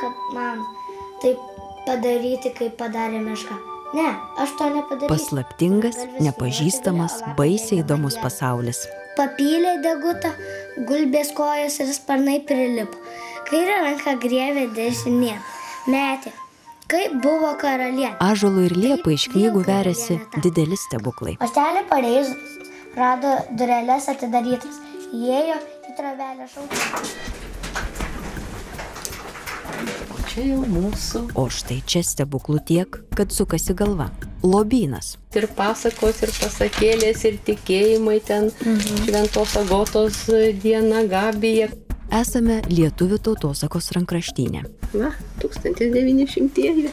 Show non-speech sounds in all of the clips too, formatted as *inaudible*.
kad man taip padaryti, kaip padarė meška. Ne, aš to nepadarysiu. Paslaptingas, nepažįstamas, baisiai įdomus pasaulis. Papylė degutą, gulbės kojas ir sparnai prilipo. Kairė ranka grievė dešinė. Metė. Kaip buvo karalienė. Ažolų ir liepai iš knygų veriasi dideli stebuklai. Ostelė pareis rado durelės atidarytas. Įėjo į travelę šaukti. Čia jau mūsų. O štai čia stebuklų tiek, kad sukasi galva. Lobynas. Ir pasakos, ir pasakėlės, ir tikėjimai ten. Mhm. Šventos agotos diena Gabija. Esame Lietuvių tautosakos rankraštynė. Va, 1900-ieji.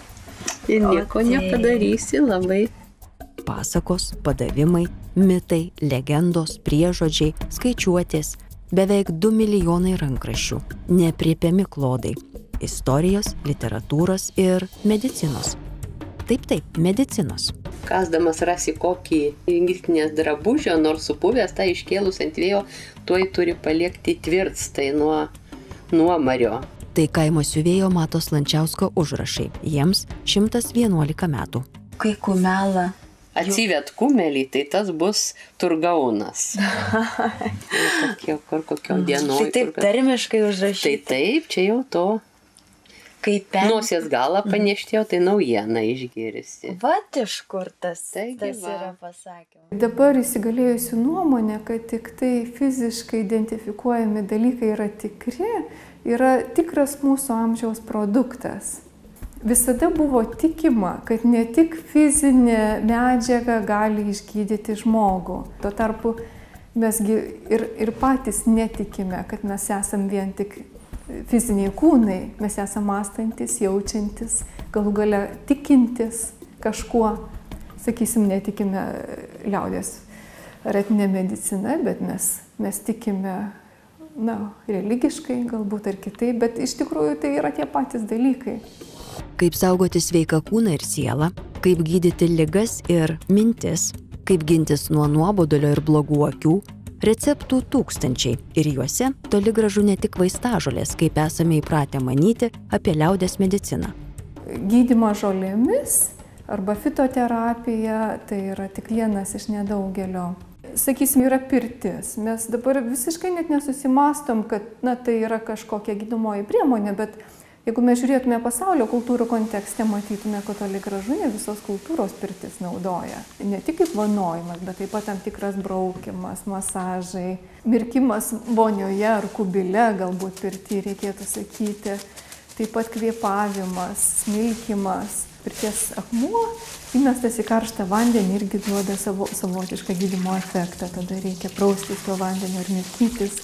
Ir nieko nepadarysi labai. Pasakos, padavimai, mitai, legendos, priežodžiai, skaičiuotės, beveik 2 milijonai rankraščių, nepriepiami klodai - istorijos, literatūros ir medicinos. Taip, taip, medicinos. Kasdamas rasi kokį giltinės drabužio, nors supuvęs, tą iškėlus ant vėjo, tuoj turi palikti tvirtstai nuo, nuo mario. Tai kaimo siuvėjo Matos Lančiausko užrašai. Jiems 111 metų. Kai kumela Atsivet kumelį, tai tas bus turgaunas. *laughs* Tokie, kur kokio dienos. Tai taip tarmiškai užrašyti. Tai taip, čia jau to. Kaip pen... Nosies galą paneštėjo, tai naujiena išgirsti. Vat iš kur tas, Taigi tas va. yra pasakymas. Dabar įsigalėjusi nuomonė, kad tik tai fiziškai identifikuojami dalykai yra tikri, yra tikras mūsų amžiaus produktas. Visada buvo tikima, kad ne tik fizinė medžiaga gali išgydyti žmogų. Tuo tarpu mesgi ir, ir patys netikime, kad mes esam vien tik fiziniai kūnai, mes esame mąstantis, jaučiantis, galų gale tikintis kažkuo. Sakysim, netikime liaudės retinė medicina, bet mes, mes tikime, na, religiškai galbūt ar kitaip, bet iš tikrųjų tai yra tie patys dalykai. Kaip saugoti sveiką kūną ir sielą, kaip gydyti ligas ir mintis, kaip gintis nuo nuobodulio ir blogų akių, receptų tūkstančiai ir juose toli gražu ne tik vaistažolės, kaip esame įpratę manyti apie liaudės mediciną. Gydymą žolėmis arba fitoterapija tai yra tik vienas iš nedaugelio. Sakysim, yra pirtis. Mes dabar visiškai net nesusimastom, kad na, tai yra kažkokia gydomoji priemonė, bet jeigu mes žiūrėtume pasaulio kultūrų kontekste, matytume, kad toli gražu ne visos kultūros pirtis naudoja. Ne tik kaip vanojimas, bet taip pat tam tikras braukimas, masažai, mirkimas vonioje ar kubile, galbūt pirti reikėtų sakyti. Taip pat kvėpavimas, smilkimas, pirties akmuo įmestas į karštą vandenį irgi duoda savo, savotišką gydymo efektą. Tada reikia praustis tuo vandeniu ir mirkytis.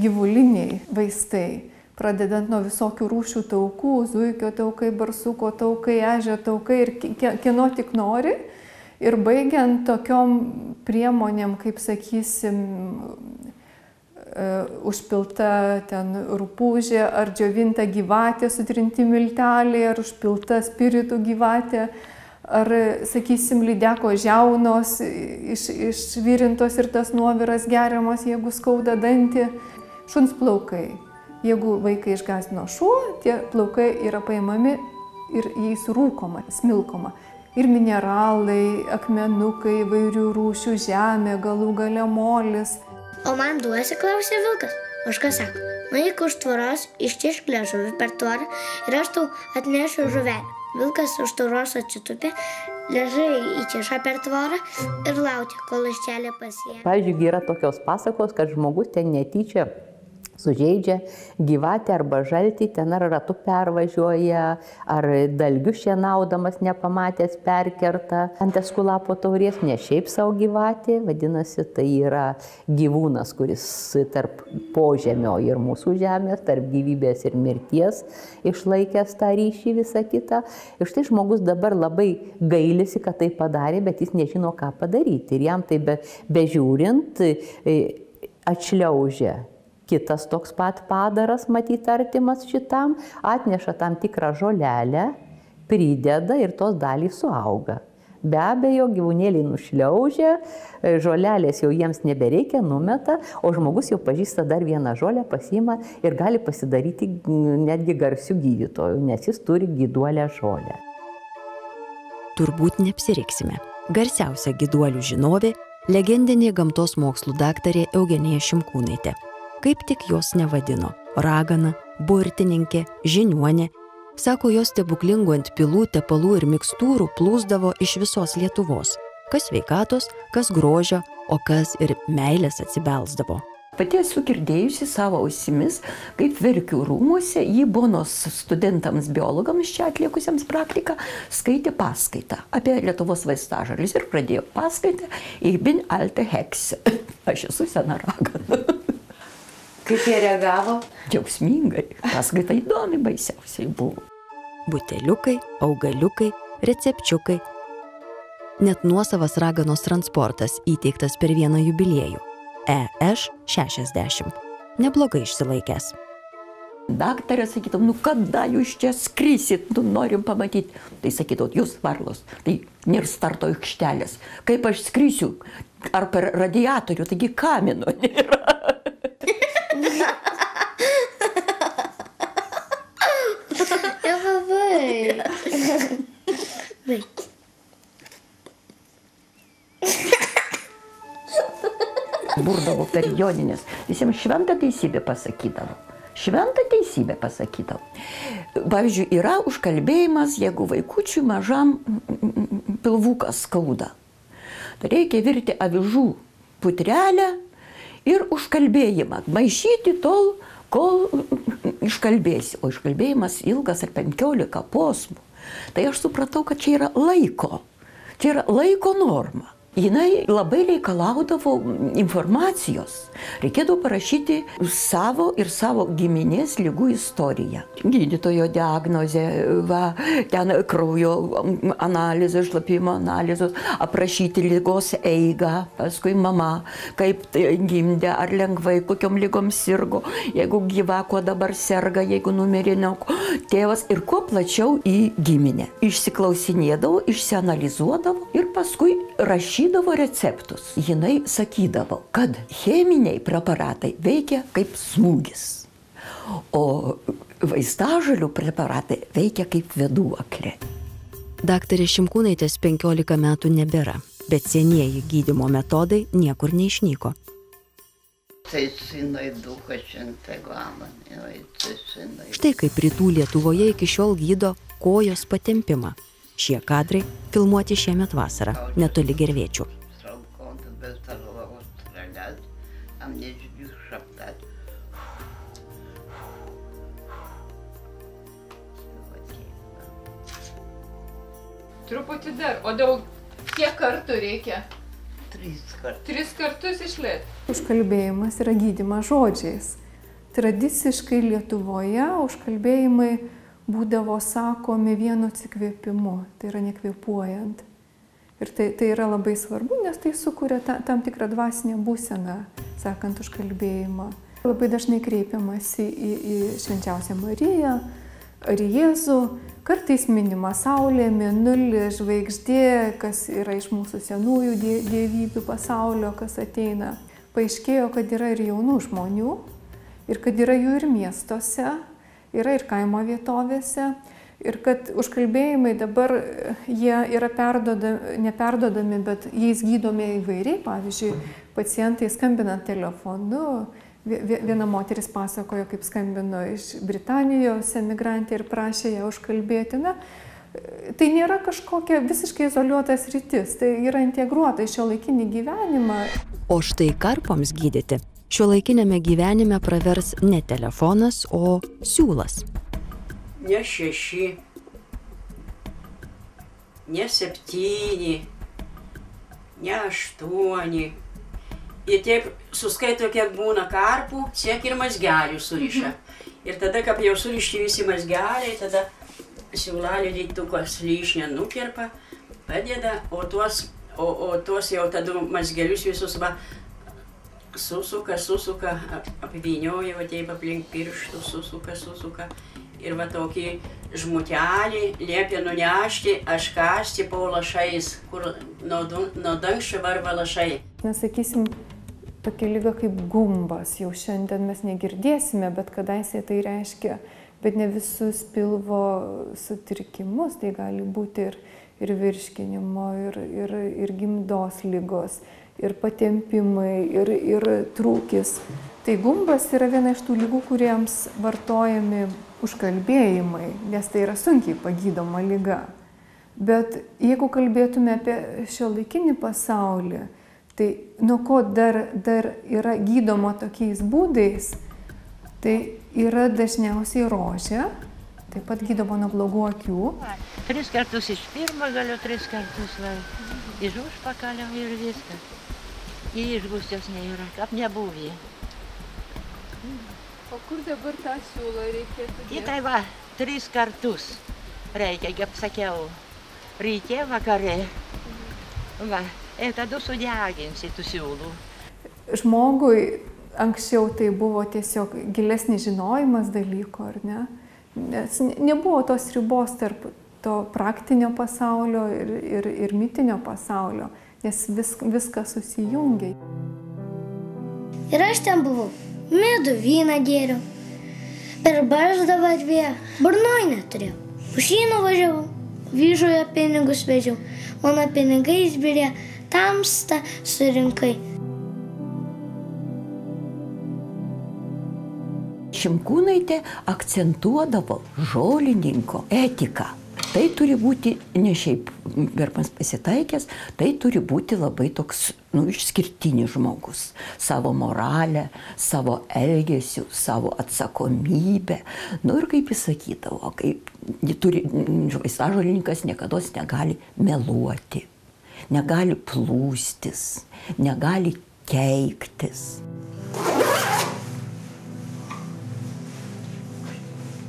Gyvuliniai vaistai, pradedant nuo visokių rūšių taukų, zuikio taukai, barsuko taukai, ežio taukai ir ki- kieno tik nori. Ir baigiant tokiom priemonėm, kaip sakysim, e, užpilta ten rupūžė ar džiovinta gyvatė sutrinti milteliai, ar užpilta spiritų gyvatė, ar, sakysim, lydeko žiaunos iš, išvirintos ir tas nuoviras geriamas, jeigu skauda dantį, šuns plaukai. Jeigu vaikai išgazino šuo, tie plaukai yra paimami ir jais rūkoma, smilkoma. Ir mineralai, akmenukai, vairių rūšių žemė, galų gale molis. O man duosi, klausė vilkas. Ožka sako, nueik už tvoros, ištišk liežuvį per tvorą ir aš tau atnešiu žuvelę. Vilkas už tvoros atsitupė, liežuvį įkiša per tvorą ir laukia, kol iškelė pasiekė. Pavyzdžiui, yra tokios pasakos, kad žmogus ten netyčia sužeidžia gyvatę arba žaltį, ten ar ratu pervažiuoja, ar dalgių šienaudamas nepamatęs perkerta ant eskulapo taurės, ne šiaip savo gyvatė, vadinasi, tai yra gyvūnas, kuris tarp požemio ir mūsų žemės, tarp gyvybės ir mirties išlaikęs tą ryšį visą kitą. Ir štai žmogus dabar labai gailisi, kad tai padarė, bet jis nežino, ką padaryti. Ir jam tai be, bežiūrint e, atšliaužia kitas toks pat padaras, matyt, artimas šitam, atneša tam tikrą žolelę, prideda ir tos dalys suauga. Be abejo, gyvūnėliai nušliaužia, e, žolelės jau jiems nebereikia, numeta, o žmogus jau pažįsta dar vieną žolę, pasima ir gali pasidaryti netgi garsių gydytojų, nes jis turi gyduolę žolę. Turbūt neapsiriksime. Garsiausia gyduolių žinovė - legendinė gamtos mokslų daktarė Eugenija Šimkūnaitė. Kaip tik jos nevadino - ragana, burtininkė, žiniuonė. Sako, jos stebuklingų ant pilų, tepalų ir mikstūrų plūsdavo iš visos Lietuvos. Kas veikatos, kas grožio, o kas ir meilės atsibelsdavo. Pati esu girdėjusi savo ausimis, kaip verkių rūmose jį bonos studentams biologams čia atliekusiems praktiką skaitė paskaitą apie Lietuvos vaistažalius ir pradėjo paskaitą į bin alte hexe. *laughs* Aš esu sena ragana. *laughs* Kaip jie reagavo? Džiaugsmingai. Paskaita įdomi baisiausiai buvo. Buteliukai, augaliukai, recepčiukai. Net nuosavas raganos transportas įteiktas per vieną jubiliejų. EŠ 60. Neblogai išsilaikęs. Daktarė sakytum, nu kada jūs čia skrisit, nu norim pamatyti. Tai sakytum, jūs varlos, tai nėra starto aikštelės. Kaip aš skrisiu, ar per radiatorių, taigi kamino nėra. Burdavo per joninės. Visiems šventą teisybę pasakydavo. Šventą teisybę pasakydavo. Pavyzdžiui, yra užkalbėjimas, jeigu vaikučiui mažam pilvukas skauda. Tai reikia virti avižų putrelę ir užkalbėjimą. Maišyti tol, kol iškalbėsi. O iškalbėjimas ilgas ar penkiolika posmų. Tai aš supratau, kad čia yra laiko. Čia yra laiko norma. Jinai labai reikalaudavo informacijos. Reikėdavo parašyti savo ir savo giminės lygų istoriją. Gydytojo diagnozė, va, ten kraujo analizė, šlapimo analizės, aprašyti lygos eigą, paskui mama, kaip gimdė, ar lengvai, kokiam lygom sirgo, jeigu gyva, kuo dabar serga, jeigu numirė, ne, tėvas ir kuo plačiau į giminę. Išsiklausinėdavo, išsianalizuodavo paskui rašydavo receptus. Jinai sakydavo, kad cheminiai preparatai veikia kaip smūgis, o vaistažalių preparatai veikia kaip veduoklė. Daktarė Šimkūnaitės 15 metų nebėra, bet senieji gydimo metodai niekur neišnyko. Štai kaip rytų Lietuvoje iki šiol gydo kojos patempimą. Šie kadrai filmuoti šiemet vasarą netoli gervėčių. Truputį dar, o dėl kiek kartų reikia? Tris kartus. Tris kartus išlėt. Užkalbėjimas yra gydimas žodžiais. Tradiciškai Lietuvoje užkalbėjimai būdavo sakomi vienu atsikvėpimu, tai yra nekvėpuojant. Ir tai, tai yra labai svarbu, nes tai sukuria ta, tam tikrą dvasinę būseną, sakant užkalbėjimą. Labai dažnai kreipiamasi į, į švenčiausią Mariją ar Jėzų, kartais minima Saulė, Mėnulė, žvaigždė, kas yra iš mūsų senųjų die- dievybių pasaulio, kas ateina. Paaiškėjo, kad yra ir jaunų žmonių, ir kad yra jų ir miestuose, yra ir kaimo vietovėse. Ir kad užkalbėjimai dabar e, jie yra perdodami, neperdodami, bet jais gydomi įvairiai. Pavyzdžiui, pacientai skambinant telefonu. Vie- vie- Viena moteris pasakojo, kaip skambino iš Britanijos emigrantė ir prašė ją užkalbėti. Na, e, tai nėra kažkokia visiškai izoliuotas rytis, tai yra integruota į šio laikinį gyvenimą. O štai karpoms gydyti šio laikinėme gyvenime pravers ne telefonas, o siūlas. ne šeši, ne septyni, ne aštuoni. Ir taip suskaito, kiek būna karpų, tiek ir mazgelių suriša. Ir tada, kaip jau surišti visi mazgeliai, tada siūlalį rytukas lyšnę nukerpa, padeda, o tuos, o, o tuos jau tada mazgelius visus va, susuka, susuka, ap- apvynioja, va taip aplink pirštus, susuka, susuka. Ir va tokį žmukelį, liepė nunešti, aš kasti po lašais, kur nuo dangščio varva lašai. Nesakysim, tokia lyga kaip gumbas, jau šiandien mes negirdėsime, bet kadaise tai reiškia, bet ne visus pilvo sutrikimus, tai gali būti ir, ir virškinimo, ir, ir, ir gimdos lygos, ir patempimai, ir, ir trūkis. Tai gumbas yra viena iš tų lygų, kuriems vartojami užkalbėjimai, nes tai yra sunkiai pagydoma lyga. Bet jeigu kalbėtume apie šio laikinį pasaulį, tai nuo ko dar, dar yra gydoma tokiais būdais, tai yra dažniausiai rožė, taip pat gydoma nuo blogų akių. Tris kartus iš pirmo galiu, tris kartus va, iš užpakalio ir viskas. Ir išgūsčios nėra, kaip nebuvė. O kur dabar tą siūlą reikėtų? Į tai va, tris kartus reikia, kaip sakiau, ryte vakare. Va, ir tada sudeginsi tų siūlų. Žmogui anksčiau tai buvo tiesiog gilesnis žinojimas dalyko, ar ne? Nes ne- nebuvo tos ribos tarp to praktinio pasaulio ir, ir, ir mitinio pasaulio, nes vis, viskas susijungia. Ir aš ten buvau. Medų vyną gėriau. Per barzdą varvėjo. Burnoj neturėjau. Pušyną važiavau. Vyžoje pinigus vežiau. Mano pinigai išbirė. Tamsta surinkai. Šimkūnaitė akcentuodavo žolininko etiką. Tai turi būti ne šiaip garmas pasitaikęs, tai turi būti labai toks nu, išskirtinis žmogus. Savo moralę, savo elgesiu, savo atsakomybę. Nu ir kaip jis sakydavo, kaip vaistažolininkas niekada negali meluoti, negali plūstis, negali keiktis.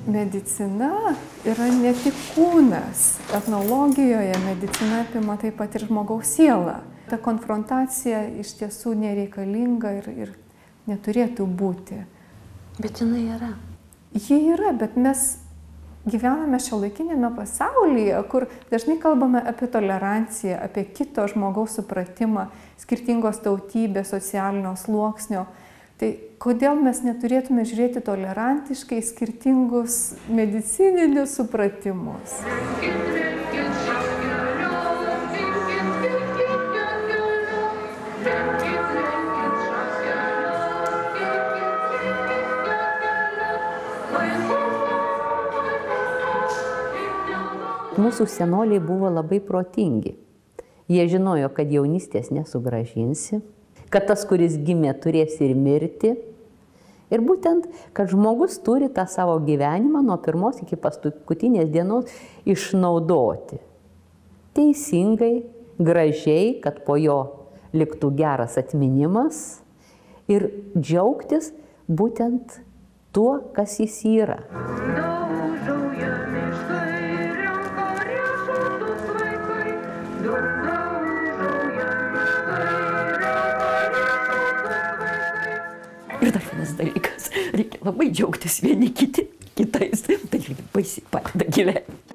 Medicina yra ne tik kūnas. Etnologijoje medicina apima taip pat ir žmogaus sielą. Ta konfrontacija iš tiesų nereikalinga ir, ir neturėtų būti. Bet jinai yra. Ji yra, bet mes gyvename šio laikinėme pasaulyje, kur dažnai kalbame apie toleranciją, apie kito žmogaus supratimą, skirtingos tautybės, socialinio sluoksnio. Tai kodėl mes neturėtume žiūrėti tolerantiškai skirtingus medicininius supratimus? Mūsų senoliai buvo labai protingi. Jie žinojo, kad jaunystės nesugražinsi, kad tas, kuris gimė, turės ir mirti. Ir būtent, kad žmogus turi tą savo gyvenimą nuo pirmos iki paskutinės dienos išnaudoti. Teisingai, gražiai, kad po jo liktų geras atminimas ir džiaugtis būtent tuo, kas jis yra. Ir labai džiaugtis vieni kiti, kitais. Tai baisiai padeda gyventi.